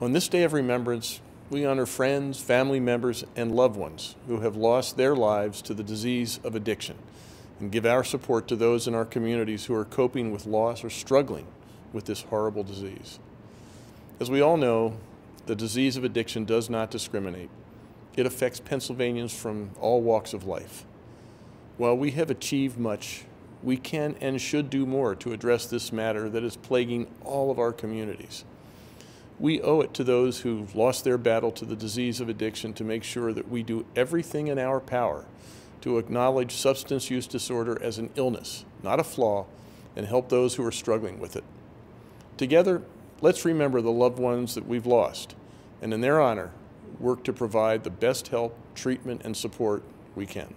On this day of remembrance, we honor friends, family members, and loved ones who have lost their lives to the disease of addiction and give our support to those in our communities who are coping with loss or struggling with this horrible disease. As we all know, the disease of addiction does not discriminate. It affects Pennsylvanians from all walks of life. While we have achieved much, we can and should do more to address this matter that is plaguing all of our communities. We owe it to those who've lost their battle to the disease of addiction to make sure that we do everything in our power to acknowledge substance use disorder as an illness, not a flaw, and help those who are struggling with it. Together, let's remember the loved ones that we've lost, and in their honor, work to provide the best help, treatment, and support we can.